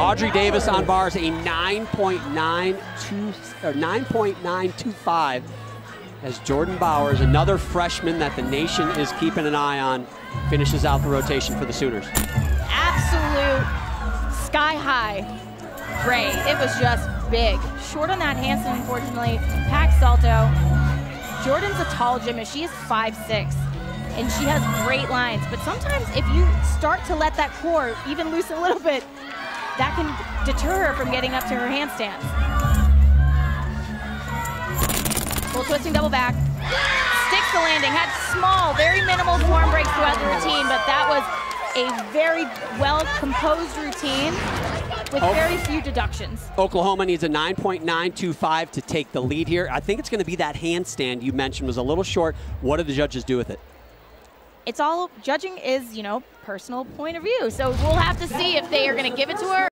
Audrey Davis on bars, a 9.92 or 9.925 as Jordan Bowers, another freshman that the nation is keeping an eye on, finishes out the rotation for the Sooners. Absolute sky high great. It was just big. Short on that handstand, unfortunately. Pak salto. Jordan's a tall gymnast. She is 5'6", and she has great lines. But sometimes if you start to let that core even loosen a little bit, that can deter her from getting up to her handstands. Full twisting double back. Sticks the landing. Had small, very minimal form breaks throughout the routine, but that was a very well-composed routine with oh. very few deductions. Oklahoma needs a 9.925 to take the lead here. I think it's going to be that handstand you mentioned was a little short. What do the judges do with it? It's all, judging is, you know, personal point of view. So we'll have to see if they are going to give it to her